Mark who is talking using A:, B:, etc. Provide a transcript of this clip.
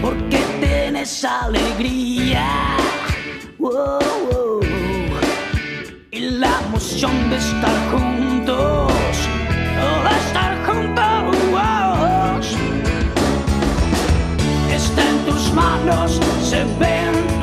A: porque tienes alegría. Oh, oh. Y la emoción de estar juntos, oh, de estar juntos, está en tus manos, se ven.